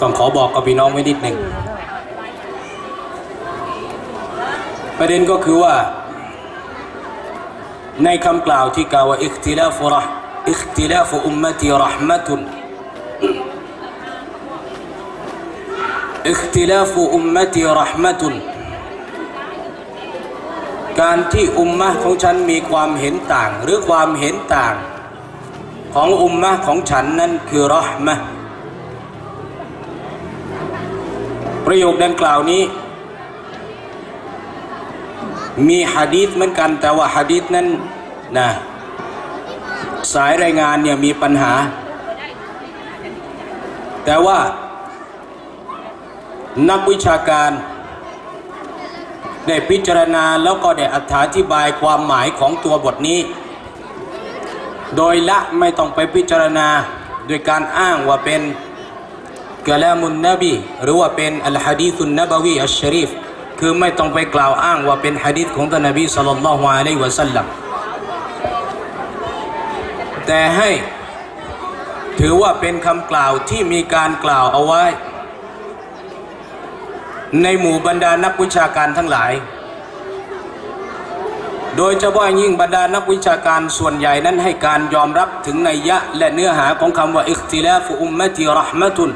ต้องขอบอกกับพี่น้องไว้นิดหนึ่ง ประเด็นก็คือว่า ในคำกล่าวที่กล่าวว่าอิคติลาฟุรห์อิคติลาฟุอุมมติรหมะตุนอิคติลาฟุอุมมติรหมะตุนการที่อุมมะของฉันมีความเห็นต่าง หรือความเห็นต่าง ของอุมมะของฉันนั้นคือรหมะ ประโยคดังกล่าวนี้ มีฮะดีษเหมือนกัน แต่ว่าฮะดีษนั้นนะสายรายงานเนี่ยมีปัญหา แต่ว่า นักวิชาการ ได้พิจารณาแล้วก็ได้อธิบายความหมายของตัวบทนี้ โดยละไม่ต้องไปพิจารณาโดยการอ้างว่าเป็น กลามุนนบีหรือว่าเป็นอัลฮะดีสุนนบวีอัชชรีฟคือไม่ต้องไปกล่าวอ้างว่าเป็นฮะดีษของท่านนบีสัลลัลลอฮุอะลัยฮิวะสัลลัมแต่ให้ถือว่าเป็นคำกล่าวที่มีการกล่าวเอาไว้ ในหมู่บรรดานักวิชาการทั้งหลาย โดยเฉพาะยิ่งบรรดานักวิชาการส่วนใหญ่นั้นให้การยอมรับถึงนัยยะและเนื้อหาของคำว่าอิคติลาฟุอุมมะติรหมะตุน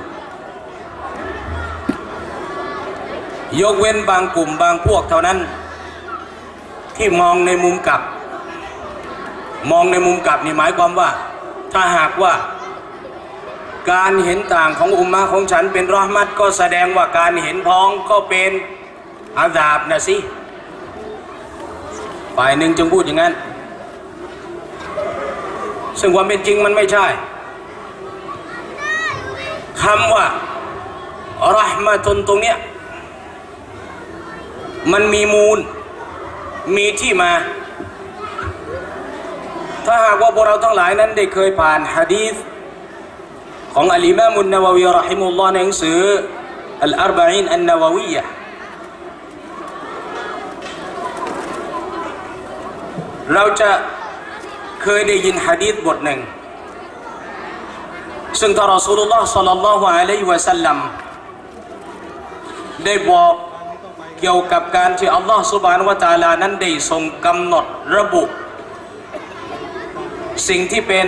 ยกเว้นบางกลุ่มบางพวกเท่านั้น ที่มองในมุมกลับ มองในมุมกลับนี่หมายความว่า ถ้าหากว่า การเห็นต่างของอุมมะของฉันเป็นรอมัดก็แสดงว่าการเห็นพ้องก็เป็นอาดาบนะสิฝ่ายหนึ่งจึงพูดอย่างนั้น ซึ่งความเป็นจริงมันไม่ใช่คำว่ารหมะตุนตรงเนี้ย มันมีมูล มีที่มา ถ้าหากว่าพวกเราทั้งหลายนั้นได้เคยผ่านฮะดีษของอัลอิมามุนนาววีรหิมุลลอฮ์ในหนังสืออัลอาร์บะอินอันนาววียะเราจะเคยได้ยินฮะดีษบทหนึ่ง ซึ่งท่านรอสูลุลลอฮ์สัลลัลลอฮุอะลัยฮิวะสัลลัมได้บอก เกี่ยวกับการที่อัลลอฮ์สุบานวะตาลานั้นได้ทรงกำหนดระบุ สิ่งที่เป็น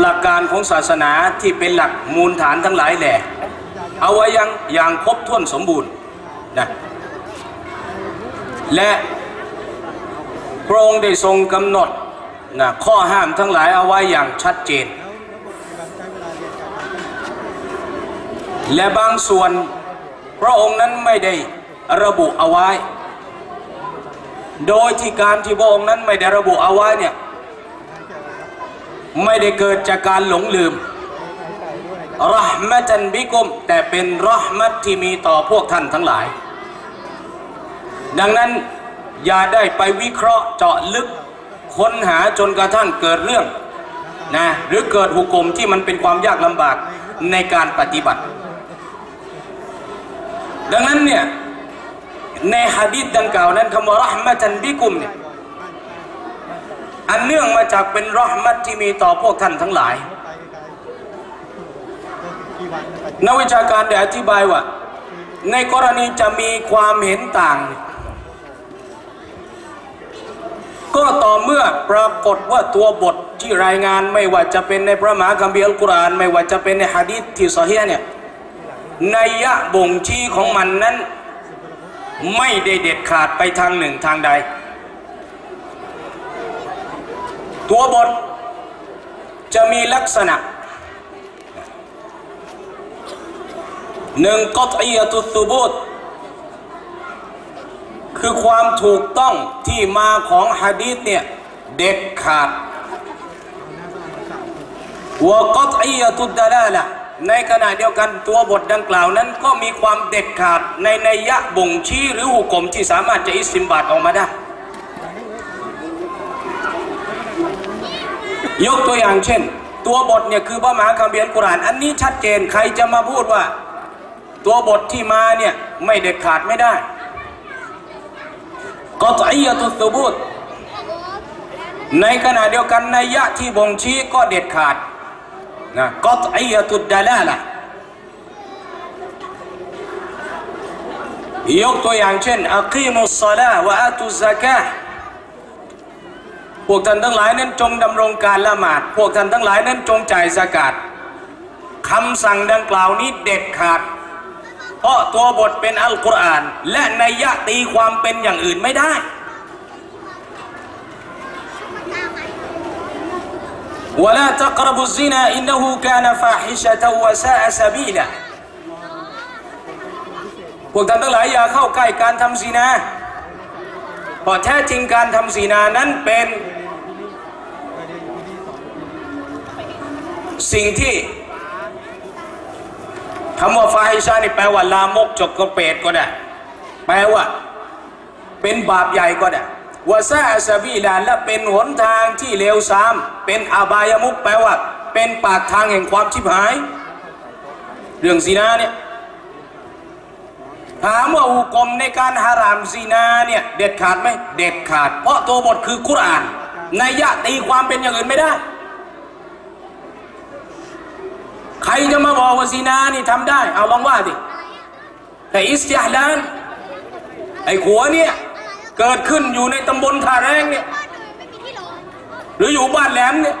หลักการของศาสนาที่เป็นหลักมูลฐานทั้งหลายแหละเอาไว้ยังอย่างครบถ้วนสมบูรณ์นะและพระองค์ได้ทรงกำหนดนะข้อห้ามทั้งหลายเอาไว้อย่างชัดเจน และบางส่วนพระองค์นั้นไม่ได้ ระบุเอาไว้ โดยที่การที่พระองค์นั้นไม่ได้ระบุเอาไว้เนี่ยไม่ได้เกิดจากการหลงลืมรหมะจันบิกุม แต่เป็นรหมัตที่มีต่อพวกท่านทั้งหลาย ดังนั้นอย่าได้ไปวิเคราะห์เจาะลึกค้นหาจนกระทั่งเกิดเรื่องนะหรือเกิดหุกกลมที่มันเป็นความยากลำบากในการปฏิบัติ ดังนั้นเนี่ย ในฮะดีษดังกล่าวนั้นคำว่ารหมะจันบิกุมเนี่ยอันเนื่องมาจากเป็นรหมัตที่มีต่อพวกท่านทั้งหลาย นักวิชาการได้อธิบายว่า ในกรณีจะมีความเห็นต่าง ก็ต่อเมื่อปรากฏว่าตัวบทที่รายงานไม่ว่าจะเป็นในพระมหาคัมภีร์อัลกุรอานไม่ว่าจะเป็นในฮะดีษที่ซอฮีเนี่ยในยะบ่งชี้ของมันนั้น ไม่ได้เด็ดขาดไปทางหนึ่งทางใด ตัวบทจะมีลักษณะหนึ่งกตอียตุสุบุตคือความถูกต้องที่มาของฮะดีษเนี่ย เด็ดขาดวกตอียตุดดาละ ในขณะเดียวกันตัวบทดังกล่าวนั้นก็มีความเด็ดขาดในในยะบ่งชี้หรือหุกกลมที่สามารถจะอิสติมบาตออกมาได้ ยกตัวอย่างเช่น ตัวบทเนี่ยคือพระมหาคัมภีร์กุราน อันนี้ชัดเจนใครจะมาพูดว่า ตัวบทที่มาเนี่ยไม่เด็ดขาดไม่ได้ก็ตอียตุสบูตในขณะเดียวกันในยะที่บ่งชี้ก็เด็ดขาด นะกอตอียตุดดาลาละยกตัวอย่างเช่นอักีมุสซาลาวะอาตุซากะพวกท่านทั้งหลายนั้นจงดำรงการละหมาด พวกท่านทั้งหลายนั้นจงจ่ายสกาดคำสั่งดังกล่าวนี้เด็ดขาด เพราะตัวบทเป็นอัลกุรอาน และในยะตีความเป็นอย่างอื่นไม่ได้ ولا تقربوا الزنا إنه كان فاحشة وساء سبيلا พวกท่านทั้งหลายอย่าเข้าใกล้การทำศีนาเพราะแท้จริงการทำศีนานั้นเป็น สิ่งที่คำว่าฟาฮิชานี่แปลว่าลามกจกกระเปดก็ได้ แปลว่า เป็นบาปใหญ่ก็ได้ วาซาซาบีลานและเป็นหนทางที่เลวทราม เป็นอบายมุกแปลว่า เป็นปากทางแห่งความชิบหาย เรื่องซีนาเนี่ยถามว่าอุกรมในการฮารามซีนาเนี่ยเด็ดขาดไหมเด็ดขาด เพราะตัวบทคือกุรานในยะตีความเป็นอย่างอื่นไม่ได้ ใครจะมาบอกว่าซีนานี่ทำได้ เอาลองว่าดิแต่อิสติฮลานไอ้ขัวเนี่ย เกิดขึ้นอยู่ในตำบลท่าแรงเนี่ยหรืออยู่บ้านแหลมเนี่ย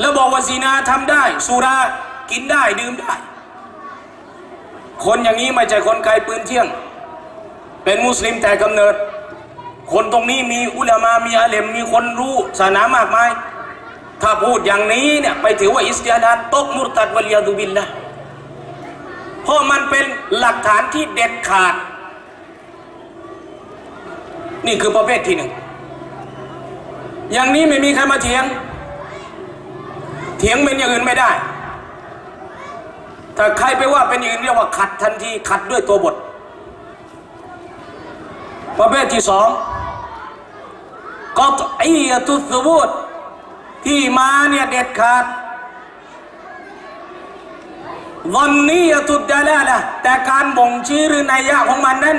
แล้วบอกว่าซีนาทำได้ สุรากินได้ดื่มได้ คนอย่างนี้ไม่ใช่คนไกลปืนเที่ยง เป็นมุสลิมแต่กำเนิด คนตรงนี้มีอุลามามีอาเลมมีคนรู้ศาสนามากมาย ถ้าพูดอย่างนี้เนี่ยไปถือว่าอิสติฮาดตกมุรตัดวะลียาดุบิลละเพราะมันเป็นหลักฐานที่เด็ดขาด นี่คือประเภทที่หนึ่ง อย่างนี้ไม่มีใครมาเถียง เถียงเป็นอย่างอื่นไม่ได้ ถ้าใครไปว่าเป็นอย่างอื่นเรียกว่าขัดทันทีขัดด้วยตัวบท ประเภทที่สองก็ไอ้ตุสบูตที่มาเนี่ยเด็ดขาดวันนี้ตุดดาละแต่การบ่งชี้หรือนัยยะของมันนั้น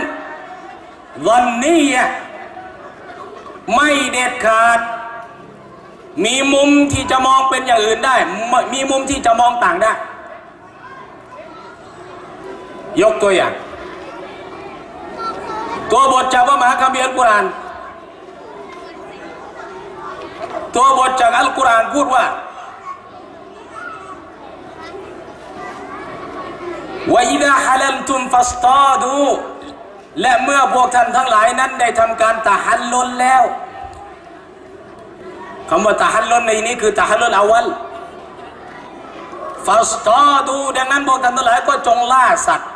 วันนี้ ไม่เด็ดขาด มีมุมที่จะมองเป็นอย่างอื่นได้ มีมุมที่จะมองต่างได้ ยกตัวอย่าง ตัวบทจากพระมหาคัมภีร์อัลกุรอานตัวบทจากอัลกุรอานพูดว่าว่าอิดะฮัลลตุมฟัสตาดู และเมื่อพวกท่านทั้งหลายนั้นได้ทำการตะฮันลนแล้ว คำว่าตะฮันลนในนี้คือตะฮันลนอาวัลฟาสตอดูดังนั้นพวกท่านทั้งหลายก็จงล่าสัตว์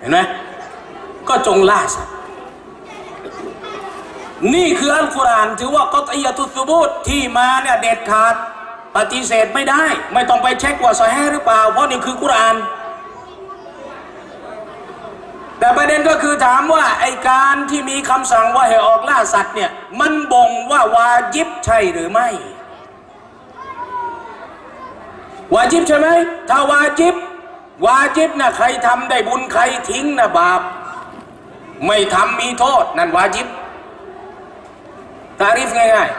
เห็นไหมก็จงล่าสัตว์นี่คืออัลกุรอานถือว่าก็ตียตุสบูตที่มาเนี่ยเด็ดขาดปฏิเสธไม่ได้ ไม่ต้องไปเช็คว่าซอแฮหรือเปล่า เพราะนี่คือกุรอาน แต่ประเด็นก็คือถามว่าไอการที่มีคำสั่งว่าให้ออกล่าสัตว์เนี่ยมันบ่งว่าวาจิบใช่หรือไม่ วาจิบใช่ไหมถ้าวาจิบ วาจิบนะใครทำได้บุญใครทิ้งนะบาป ไม่ทำมีโทษนั่นวาจิบตาริฟง่าย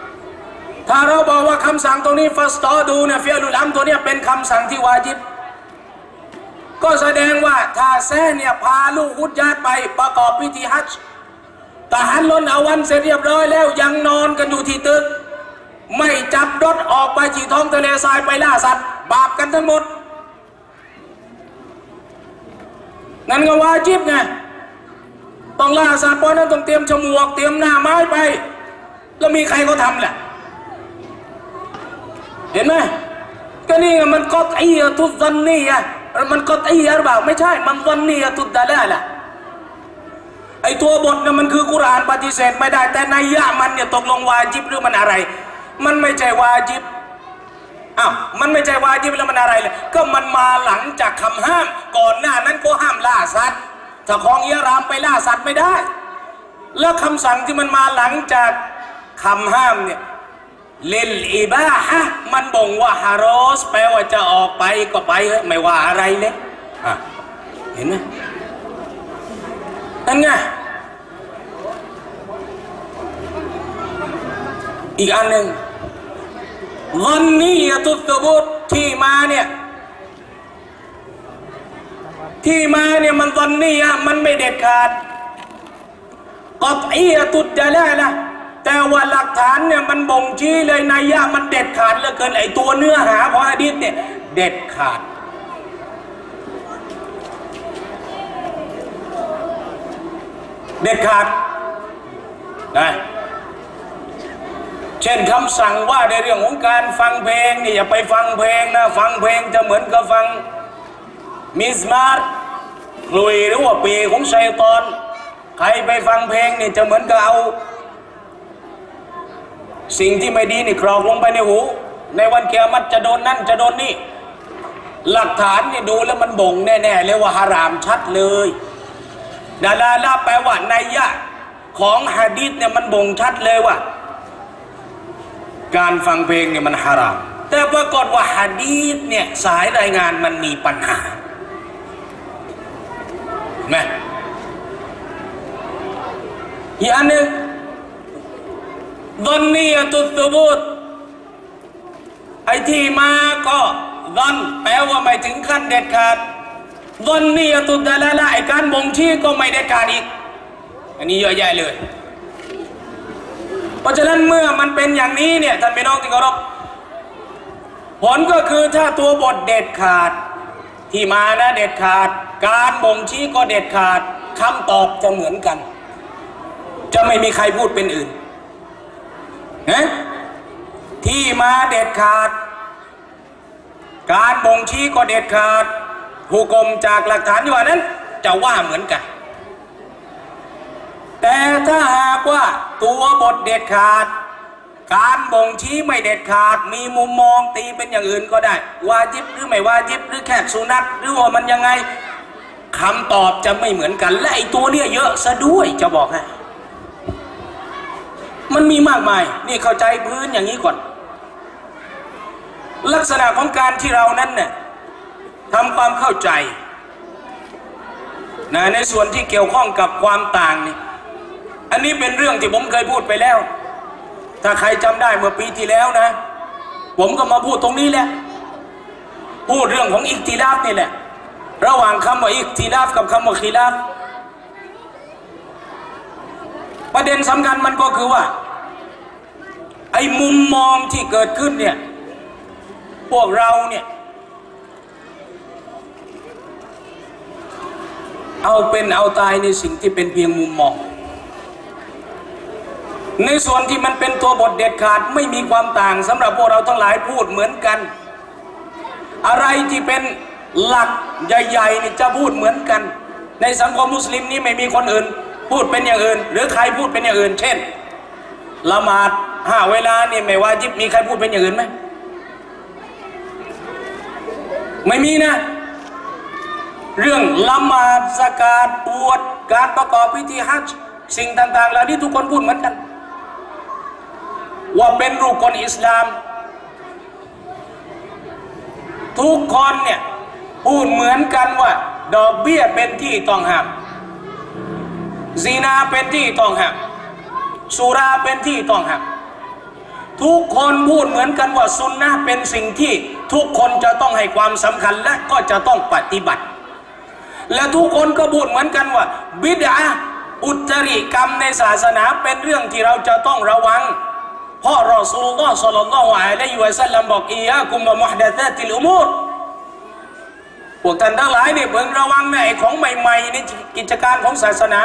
ๆถ้าเราบอกว่าคำสั่งตรงนี้ฟัสตอดูเนี่ยเฟียลุลอัมตัวเนี้เป็นคำสั่งที่วาจิบ ก็แสดงว่าถ้าแซ่เนี่ยพาลูกอุดญาไปประกอบพิธีฮัจจ์ทหารล้นเอาวันเสร็จเรียบร้อยแล้วยังนอนกันอยู่ที่ตึก ไม่จับรถออกไปจีท้องทะเลทรายไปล่าสัตว์ บาปกันทั้งหมด นั่นก็วาจิบไงต้องล่าสัตว์เพราะนั้นต้องเตรียมฉมวกเตรียมหน้าไม้ไป แล้วมีใครเขาทำแหละเห็นไหมก็นี่มันก็ไอ้ทุสันนี่อะ มันก็ตีหรือเปล่าไม่ใช่ มันวันนี้ตุดดาละไอตัวบทเนี่ยมันคือกุรานปฏิเสธไม่ได้ แต่ในยะมันเนี่ยตกลงวาจิบหรือมันอะไร มันไม่ใช่วาจิบอ้าวมันไม่ใช่วาจิบแล้วมันอะไรเลยก็มันมาหลังจากคำห้าม ก่อนหน้านั้นก็ห้ามล่าสัตว์ถ้าของเยรามไปล่าสัตว์ไม่ได้ แล้วคำสั่งที่มันมาหลังจากคำห้ามเนี่ย เลลอิบาฮะมันบ่งว่าฮารอส แปลว่าจะออกไปก็ไปไม่ว่าอะไรเลยเห็นไหมนั่นไงอีกอันหนึ่งวันนี้ตุตบุตที่มาเนี่ยที่มาเนี่ยมันตอนนี้อะมันไม่เด็ดขาดกอบอียตุดจะได้ละ แต่ว่าหลักฐานเนี่ยมันบ่งชี้เลยนัยะมันเด็ดขาดเหลือเกินไอตัวเนื้อหาของอะดีษเนี่ยเด็ดขาด เด็ดขาดนะเช่นคำสั่งว่าในเรื่องของการฟังเพลงนี่อย่าไปฟังเพลงนะฟังเพลงจะเหมือนกับฟังมิสมาร์คลุยหรือว่าปีของชัยตอน ใครไปฟังเพลงนี่จะเหมือนกับเอา สิ่งที่ไม่ดีนี่กรอกลงไปในหู ในวันเกียรติจะโดนนั่นจะโดนนี่ หลักฐานนี่ดูแล้วมันบ่งแน่ๆเลยว่าฮารามชัดเลยดาลาลาแปลว่านัยยะของฮะดีษเนี่ยมันบ่งชัดเลยว่า การฟังเพลงเนี่ยมันฮาราม แต่ปรากฏว่าฮะดีษเนี่ยสายรายงานมันมีปัญหาไหมอีกอันหนึ่ง ดอนนียตุตบุตไอที่มาก็ดอนแปลว่าไม่ถึงขั้นเด็ดขาดดอนนียตุดาละละไอการบ่งชี้ก็ไม่เด็ดขาดอีก อันนี้เยอะแยะเลย เพราะฉะนั้นเมื่อมันเป็นอย่างนี้เนี่ยท่านพี่น้องที่เคารพผลก็คือถ้าตัวบทเด็ดขาด ที่มานะเด็ดขาด การบ่งชี้ก็เด็ดขาดคำตอบจะเหมือนกัน จะไม่มีใครพูดเป็นอื่น นะที่มาเด็ดขาด การบ่งชี้ก็เด็ดขาดผู้กรมจากหลักฐานที่ว่านั้น จะว่าเหมือนกัน แต่ถ้าหากว่าตัวบทเด็ดขาด การบ่งชี้ไม่เด็ดขาด มีมุมมองตีเป็นอย่างอื่นก็ได้วาจิบหรือไม่วาจิบหรือแค่สุนัตหรือว่ามันยังไงคำตอบจะไม่เหมือนกัน และไอตัวเนี้ยเยอะซะด้วยจะบอกให้ มันมีมากมาย นี่เข้าใจพื้นอย่างนี้ก่อน ลักษณะของการที่เรานั้นเนี่ยทำความเข้าใจนะในส่วนที่เกี่ยวข้องกับความต่างนี่อันนี้เป็นเรื่องที่ผมเคยพูดไปแล้ว ถ้าใครจำได้เมื่อปีที่แล้วนะ ผมก็มาพูดตรงนี้แหละ พูดเรื่องของอิกติลาฟนี่แหละ ระหว่างคำว่าอิกติลาฟกับคำว่าคิลาฟประเด็นสำคัญมันก็คือว่า ไอ้มุมมองที่เกิดขึ้นเนี่ย พวกเราเนี่ย เอาเป็นเอาตายในสิ่งที่เป็นเพียงมุมมอง ในส่วนที่มันเป็นตัวบทเด็ดขาดไม่มีความต่างสำหรับพวกเราทั้งหลายพูดเหมือนกัน อะไรที่เป็นหลักใหญ่ๆนี่จะพูดเหมือนกัน ในสังคมมุสลิมนี้ไม่มีคนอื่น พูดเป็นอย่างอื่น หรือใครพูดเป็นอย่างอื่น เช่น ละหมาด ห้าเวลานี่ไม่ว่าจิบมีใครพูดเป็นอย่างอื่นไหมไม่มีนะ เรื่องละหมาดสกาดบวชการประกอบพิธีฮัจญ์สิ่งต่างๆเหล่านี้ทุกคนพูดเหมือนกัน ว่าเป็นรูปคนอิสลาม ทุกคนเนี่ยพูดเหมือนกันว่า ดอกเบี้ยเป็นที่ต้องห้ามซีนาเป็นที่ต้องห้ามสุราเป็นที่ต้องห้าม ทุกคนพูดเหมือนกันว่าสุนนะเป็นสิ่งที่ทุกคนจะต้องให้ความสำคัญและก็จะต้องปฏิบัติ และทุกคนก็พูดเหมือนกันว่า บิดาอุตริกรรมในศาสนาเป็นเรื่องที่เราจะต้องระวังพราะรอสูลุลลอฮ์สัลลัลลอฮุอะลัยฮิวะสัลลัมบอกอียากุมะมุฮดะซาติลอุมูรพวกท่านทั้งหลายเนี่ยเพิ่งระวังในของใหม่ๆในกิจการของศาสนา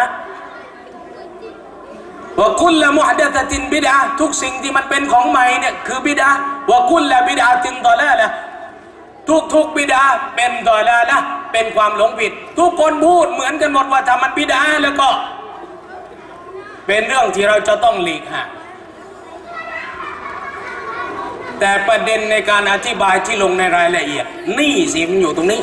ว่าคุลละมุฮดะตินบิดาทุกสิ่งที่มันเป็นของใหม่เนี่ยคือบิดาว่าคุลละบิดาตินตอลาละทุกทุกบิดาเป็นตอลาละเป็นความหลงผิด ทุกคนพูดเหมือนกันหมดว่าถ้ามันบิดาแล้วก็ เป็นเรื่องที่เราจะต้องหลีกห่างแต่ประเด็นในการอธิบายที่ลงในรายละเอียด นี่สิมันอยู่ตรงนี้